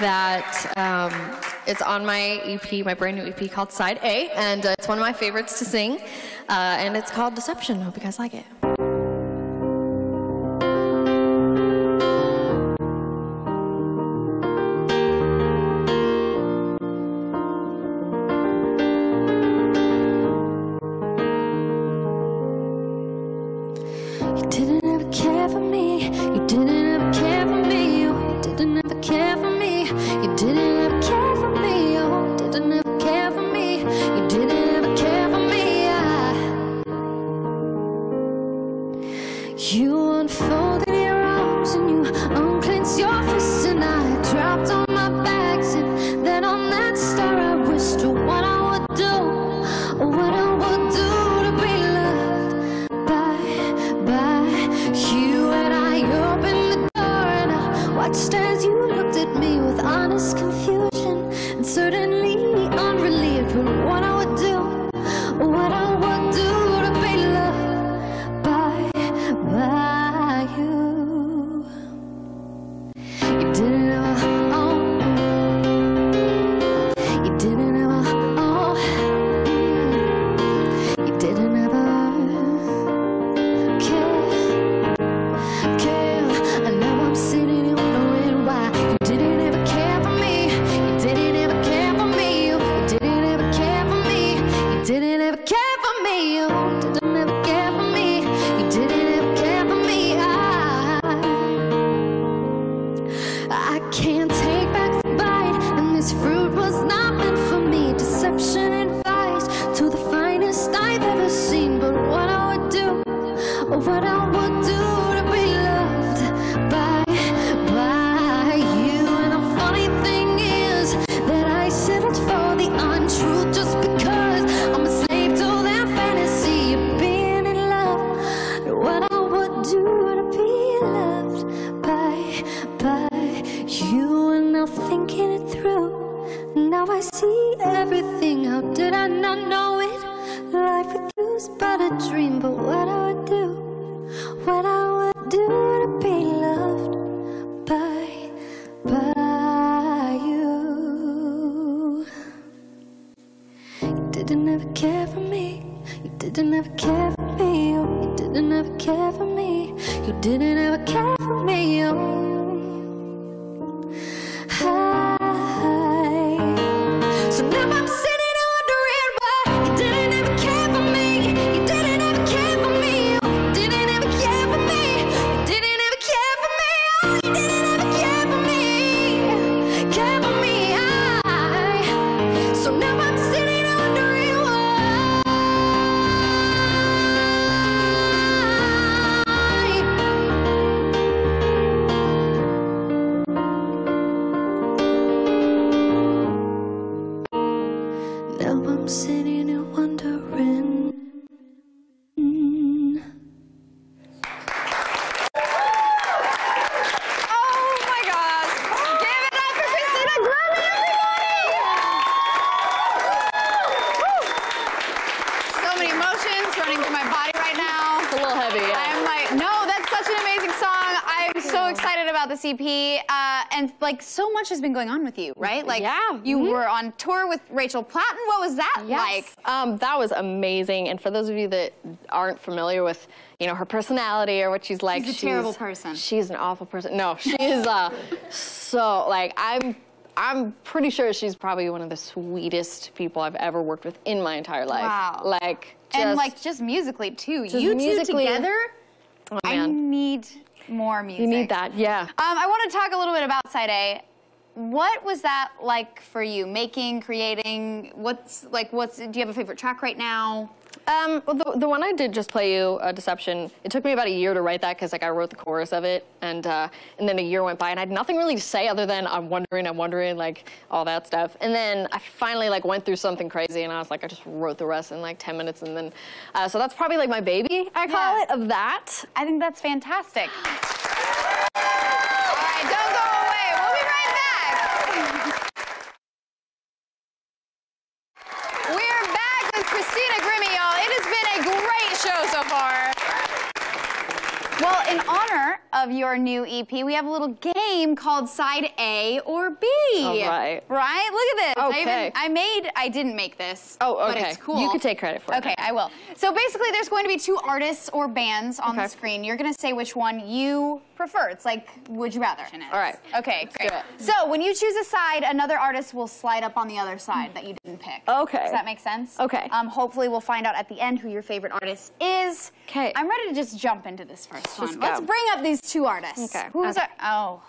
that um, it's on my EP, my brand new EP called Side A, and uh, it's one of my favorites to sing, uh, and it's called Deception. Hope you guys like it. What I didn't ever care for me. You didn't ever care for me. Oh. Excited about this EP. Uh, and like, so much has been going on with you, right? Like, Yeah. you Mhm. were on tour with Rachel Platten. What was that like? Um, that was amazing. And for those of you that aren't familiar with, you know, her personality or what she's like, She's a terrible person. She's an awful person. No, she is uh, so like I'm. I'm pretty sure she's probably one of the sweetest people I've ever worked with in my entire life. Wow. Like, just, and like, just musically too. Just you musically- two together, oh, I need more music. you need that, yeah. Um, I want to talk a little bit about Side A. What was that like for you? Making, creating? What's like? What's? Do you have a favorite track right now? Um, well, the, the one I did just play you, uh, Deception, it took me about a year to write that because like I wrote the chorus of it, and uh, and then a year went by, and I had nothing really to say other than I'm wondering, I'm wondering, like all that stuff. And then I finally like went through something crazy, and I was like, I just wrote the rest in like 10 minutes, and then uh, so that's probably like my baby, I call Yeah. it, of that. I think that's fantastic. All right, don't go away. We'll be right back. In honor of your new EP, we have a little game called Side A or B. All right. Right? Look at this. I, Okay. even, I made, I didn't make this. Oh, okay. But okay. it's cool. You can take credit for it. Okay, I will. So basically, there's going to be two artists or bands on the Okay. screen. You're going to say which one you prefer. It's like, would you rather? All right. Okay, great. So when you choose a side, another artist will slide up on the other side that you didn't pick. Okay. Does that make sense? Okay. Um, hopefully, we'll find out at the end who your favorite artist is. Okay. I'm ready to just jump into this first one. Go. Let's bring up these two artists. Okay. Who's Okay. our? Oh.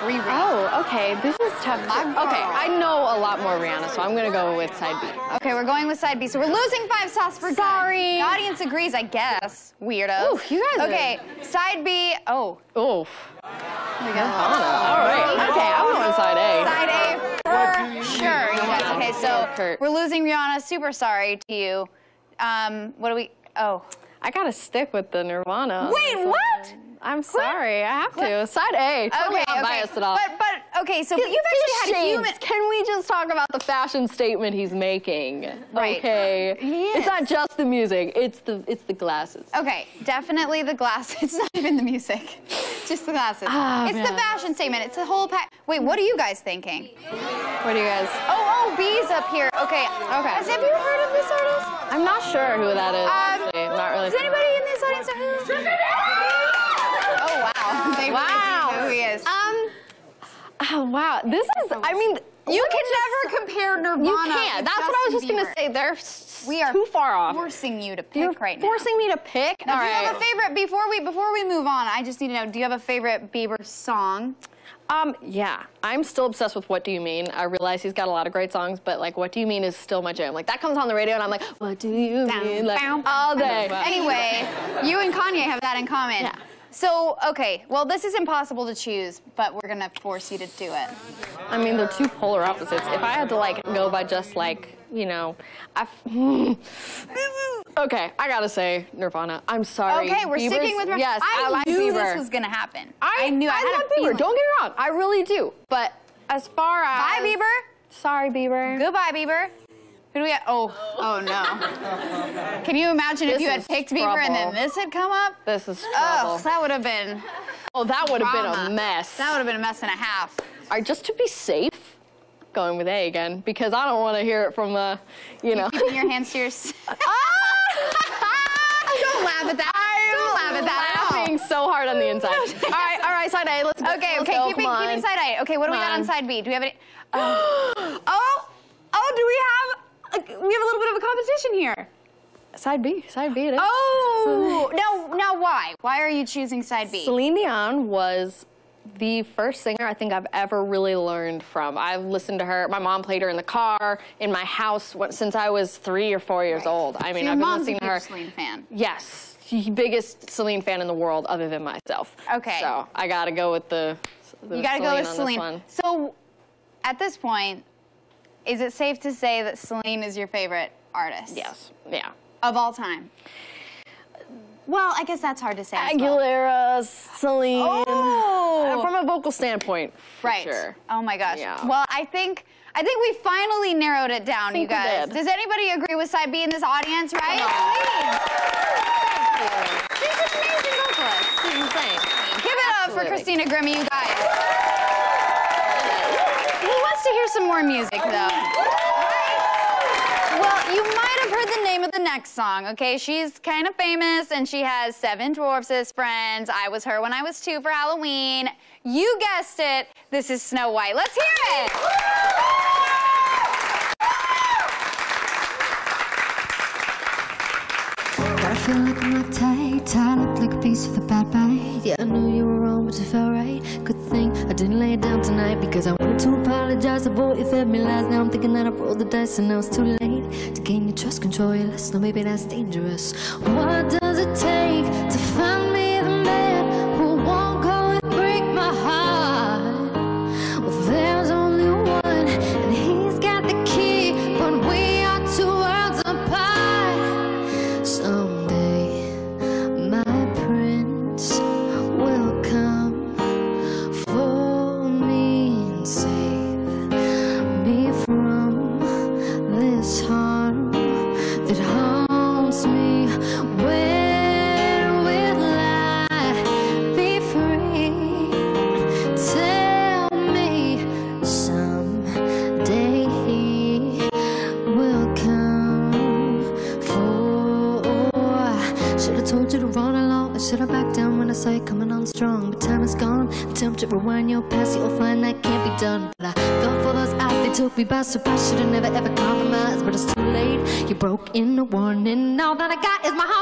Riri. Oh, okay. This is tough. My too. girl. Okay, I know a lot more Rihanna, so I'm gonna go with side B. Okay, we're going with side B. So we're losing five sauce for good. Sorry. The audience agrees, I guess. Weirdos. Oof, you guys are- Okay, side B. Oh. Oof. Here we go. All right. Okay, I'm going side A. Side A for sure, you guys. Okay, so Kurt. we're losing Rihanna. Super sorry to you. Um, what do we? Oh. I gotta stick with the Nirvana. Wait, what? I'm sorry. I have to. Side A. Totally Okay, not okay. biased at all. But but okay, so but you've actually had Shades. human. Can we just talk about the fashion statement he's making? Right. Okay. He is. It's not just the music. It's the it's the glasses. Okay, definitely the glass. It's not even the music, just the glasses. Ah, it's the fashion statement. It's the whole pack. Wait, what are you guys thinking? What do you guys? Oh, oh, B's up here. Okay. Okay. Has, have you heard of this artist? I'm not sure who that is. Um, actually. I'm not really. Does anybody in this audience know who? Oh wow. They really Wow. know who he is. Um. Oh, wow. This is. I mean. you can never compare Nirvana. You can't. That's what I was just Justin gonna say. They're We are too far off. forcing you to pick You're right now. forcing me to pick. Now, All do you have a favorite before we before we move on? I just need to know. Do you have a favorite Bieber song? Um, yeah, I'm still obsessed with What Do You Mean. I realize he's got a lot of great songs, but like What Do You Mean is still my jam. Like that comes on the radio and I'm like, What do you mean? Like bow, all day. Anyway, you and Kanye have that in common. Yeah. So okay, well this is impossible to choose, but we're gonna force you to do it. I mean, they're two polar opposites. If I had to like go by just like, you know, I. okay, I gotta say Nirvana. I'm sorry. Okay, we're Bieber's- sticking with. Yes, I, like knew Bieber. this was gonna happen. I, knew. I, I, had a love Bieber. feeling. Don't get me wrong. I really do. But as far as Bye, Bieber. Sorry, Bieber. Goodbye, Bieber. Who do we have? Oh, oh no. Can you imagine if you had picked Bieber and then this had come up? This is Oh, that would have been oh, that would have been a mess. That would have been a mess and a half. All right, just to be safe, going with A again because I don't want to hear it from the, you know. Keeping your hands to your. Don't laugh at that. Don't laugh at that laughing so hard on the inside. all right, all right, side A. Let's go. Okay, let's okay, go, keeping, come on. keeping side A. Okay, what do we got on on. side B? Do we have any? Oh, oh, oh, do we have? We have a little bit of a competition here. Side B, side B. It is. Oh, no, now why? Why are you choosing side B? Celine Dion was the first singer I think I've ever really learned from. I've listened to her. My mom played her in the car, in my house since I was three or four years old. I mean, your I've been listening to her. Celine fan. Yes, biggest Celine fan in the world, other than myself. Okay. So I gotta go with the. the You gotta go with on this Celine. one. So, at this point, is it safe to say that Celine is your favorite artist? Yes. Yeah. Of all time. Well, I guess that's hard to say. as well. Aguilera, Celine. Oh. From a vocal standpoint, Right. sure. Oh my gosh. Yeah. Well, I think I think we finally narrowed it down, you guys. Does anybody agree with side B in this audience, right? Celine. She's an amazing vocalist. Is insane. Give it up for Christina Grimmie, you guys. Hear some more music, though? Well, you might have heard the name of the next song, okay? She's kind of famous and she has seven dwarfs as friends. I was her when I was two for Halloween. You guessed it. This is Snow White. Let's hear it. I feel like I'm uptight, tied up like a piece of a bad bite. Yeah, I knew you were wrong, but you felt right. Good thing didn't lay down tonight because I wanted to apologize. The boy you fed me lies. Now I'm thinking that I rolled the dice and now it's too late to gain your trust, control your lust. No, baby, that's dangerous. What does it take to find took me. Should've never ever compromised, but it's too late. You broke in the warning. All that I got is my heartbeat.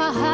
My heart?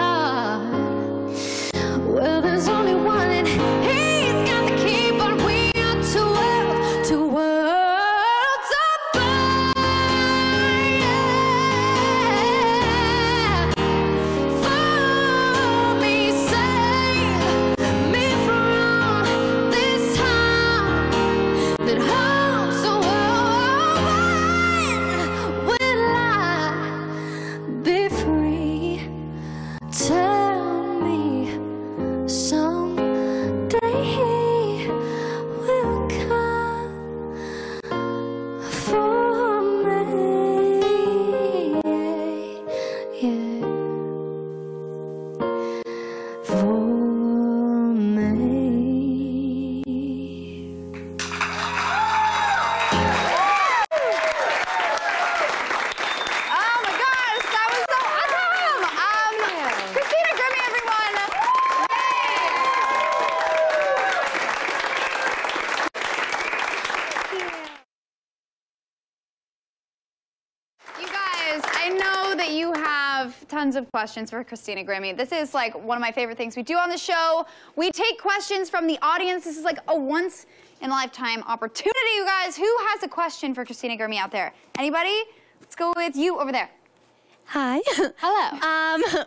Tons of questions for Christina Grimmie. This is like one of my favorite things we do on the show. We take questions from the audience. This is like a once in a lifetime opportunity, you guys. Who has a question for Christina Grimmie out there? Anybody? Let's go with you over there. Hi. Hello.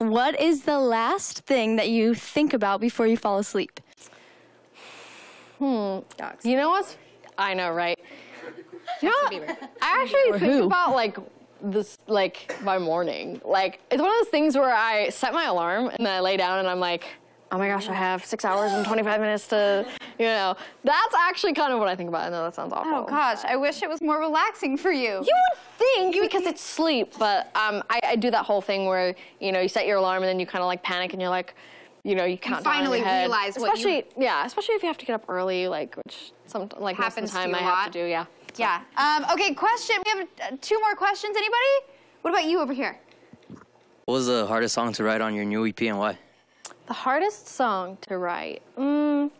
Um, what is the last thing that you think about before you fall asleep? Hmm. Dogs. You know what's? I know, right? You know. I actually think about like this, like my morning. Like it's one of those things where I set my alarm and then I lay down and I'm like, oh my gosh, I have six hours and 25 minutes to, you know. That's actually kind of what I think about. I know that sounds awful. Oh gosh, I wish it was more relaxing for you. You would think because it's sleep, but um, I, I do that whole thing where you know you set your alarm and then you kind of like panic and you're like, you know, you in finally realize what you- especially yeah, especially if you have to get up early, like which some like Happens most of the time I I have to do. Yeah. Yeah. Um, okay, question. We have uh, two more questions. Anybody? What about you over here? What was the hardest song to write on your new EP and why? The hardest song to write. Mm,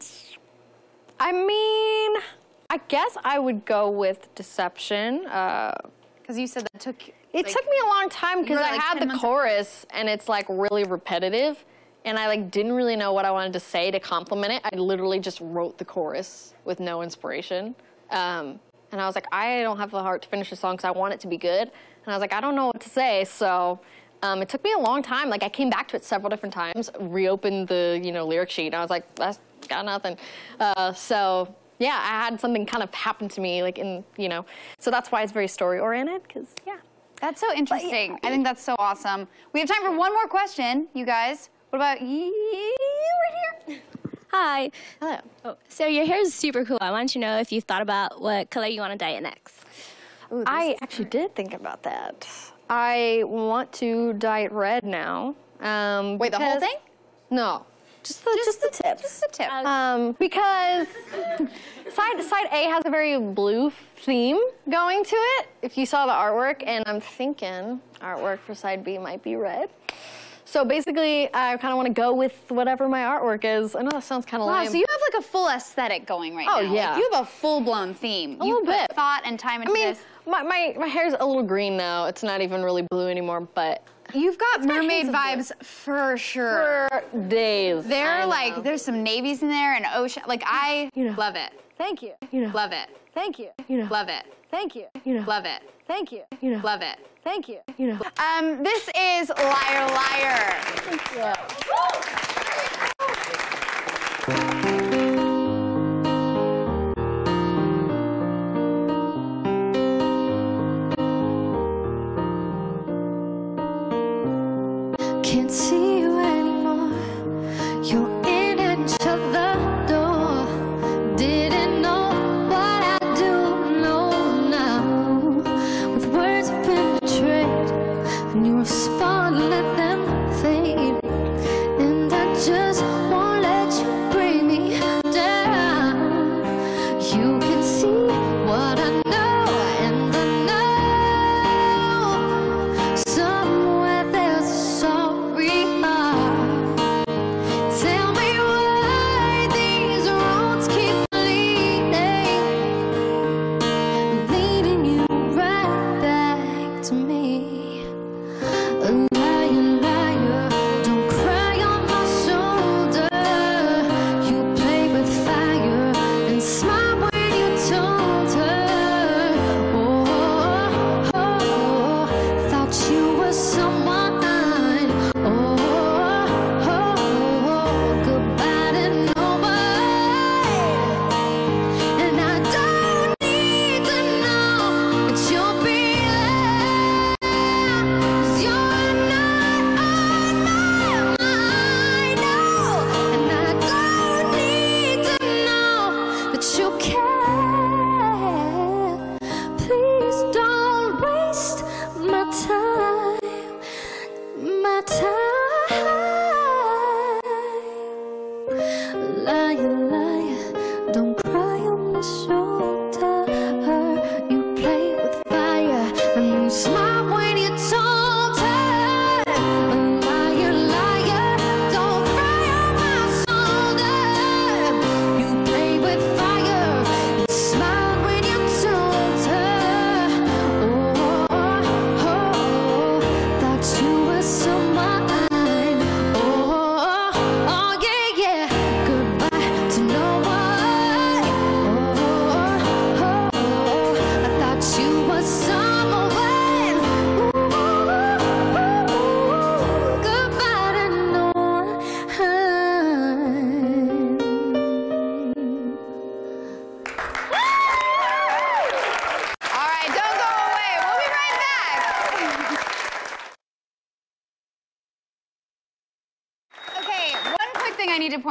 I mean, I guess I would go with Deception. Uh, Because you said that took. It took me a long time because were, I like, had the months- chorus and it's like really repetitive, and I like didn't really know what I wanted to say to compliment it. I literally just wrote the chorus with no inspiration, um, and I was like, I don't have the heart to finish the song because I want it to be good, and I was like, I don't know what to say, so. Um, it took me a long time. Like I came back to it several different times, reopened the you know lyric sheet, and I was like, that's got nothing. Uh, so yeah, I had something kind of happen to me, like in you know, so that's why it's very story oriented. Because yeah, That's so interesting. I think that's so awesome. We have time for one more question, you guys. What about you right here? Hi. hello. Oh, so your hair is super cool. I want to know if you've thought about what color you want to dye it next. I actually did think about that. I want to dye it red now. Um, Wait, the whole thing? No, just the just, the tips. Just the tip. Um, because side side A has a very blue theme going to it. If you saw the artwork, and I'm thinking artwork for side B might be red. So basically, I kind of want to go with whatever my artwork is. I know that sounds kind of wow, lame. so you have like a full aesthetic going right Oh, now. Oh, yeah. you have a full blown theme. A you little put bit. thought and time into I mean, this. my, my, my hair's a little green now. It's not even really blue anymore, but You've got got mermaid vibes for sure. for days. There I are know. like there's some navies in there and ocean. Like I You know. love it. Thank you. You know. Love it. Thank you. You know. Love it. Thank you. You know. Love it. Thank you. You know. Love it. Thank you. You know. Um, this is Liar Liar. Can't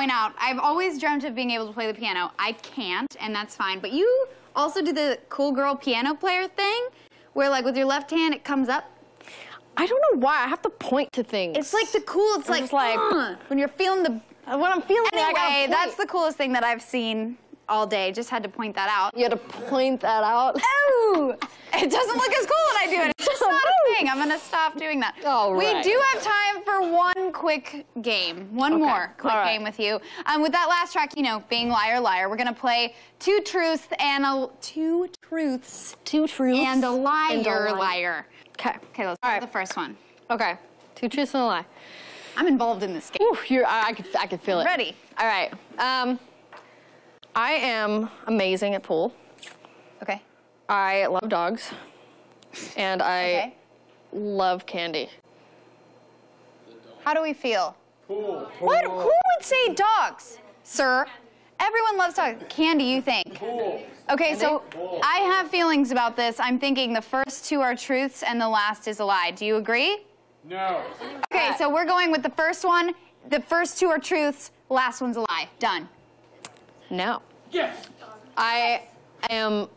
point out. I've always dreamt of being able to play the piano. I can't, and that's fine. But you also do the cool girl piano player thing, where like with your left hand it comes up. I don't know why I have to point to things. It's like the cool. It's I'm like, like- "Uh," when you're feeling the. when I'm feeling Anyway, that's the coolest thing that I've seen all day. Just had to point that out. You had to point that out. Ooh, it doesn't look as cool when I do it. It's just not a thing. I'm gonna stop doing that. All We do have time for one quick game, one more quick right. game with you. Um, with that last track, you know, being liar liar, we're gonna play two truths and a two truths Two truths and a liar and a lie. liar. Okay. Okay, let's All right. the first one. Okay. Two truths and a lie. I'm involved in this game. Ooh, you're, I, I could, I could feel it. Ready. All right. Um, I am amazing at pool. Okay. I love dogs, and I Okay. love candy. How do we feel? Pool. What? Who would say dogs, sir? Everyone loves dogs. Candy, you think? Pool. Okay, so I have feelings about this. I'm thinking the first two are truths and the last is a lie. Do you agree? No. Okay, so we're going with the first one. The first two are truths. Last one's a lie. Done. No. Yes. I am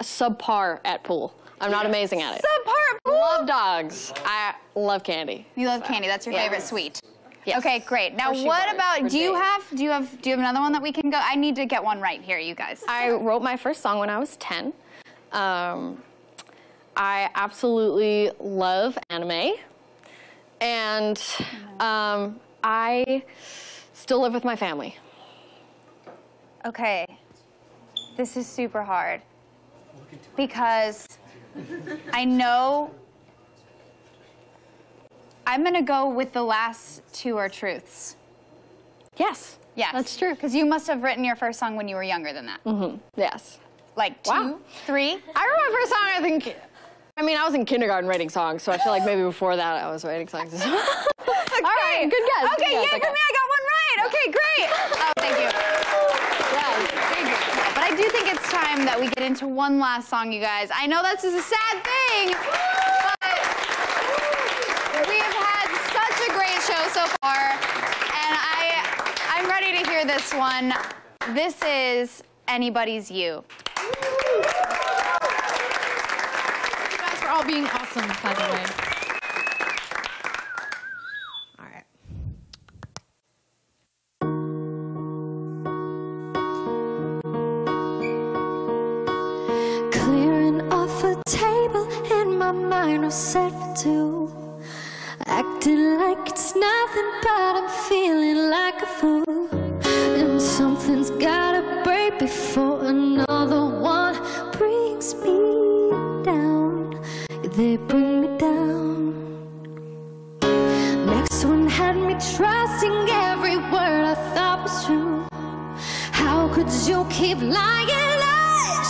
subpar at pool. I'm not amazing at it. Subpar pool. Love dogs. I love candy. You love candy. That's your Yeah. favorite sweet. Yes. Okay, great. Now, Hershey what bars about? Do you days. have? Do you have? Do you have another one that we can go? I need to get one right here, you guys. I wrote my first song when I was 10. Um, I absolutely love anime. And um, I still live with my family. Okay, this is super hard because I know I'm going to go with the last two are truths. Yes. Yes. That's true. Because you must have written your first song when you were younger than that. Mm -hmm. Yes. Like two, wow. three? I remember a song, I think, I mean, I was in kindergarten writing songs, so I feel like maybe before that I was writing songs. okay. All right, good guess. Okay, good guess, yay, okay. for me, I got one right. Okay, great. Oh, thank you. I do think it's time that we get into one last song, you guys. I know this is a sad thing, but we have had such a great show so far, and I, I'm ready to hear this one. This is Anybody's You. You guys were all being awesome, by the way.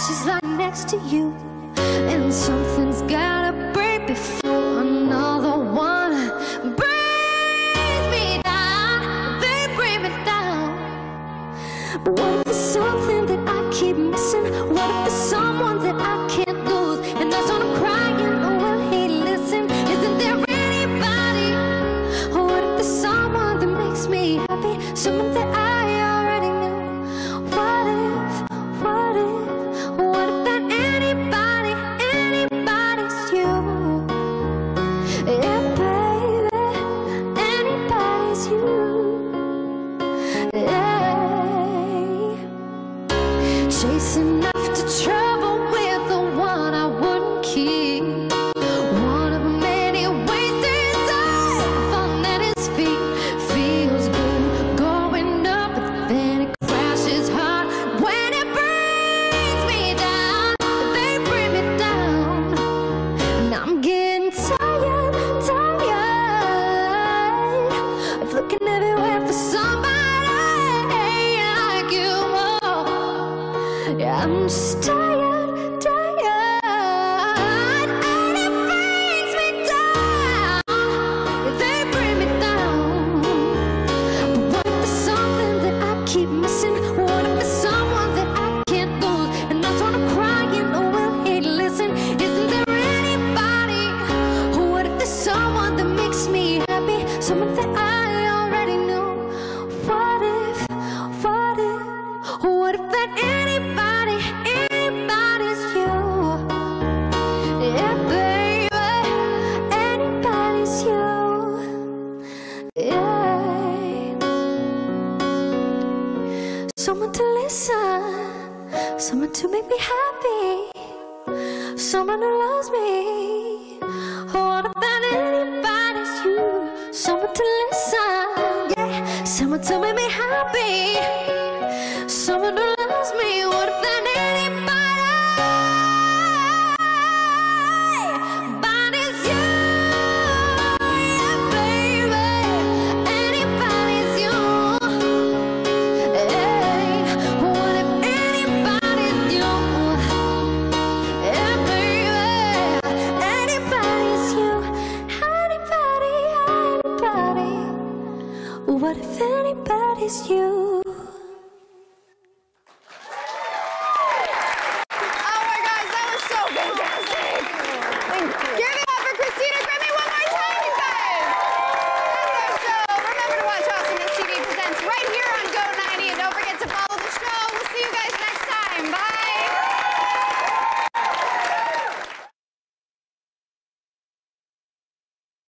she's lying next to you, and something's gotta break.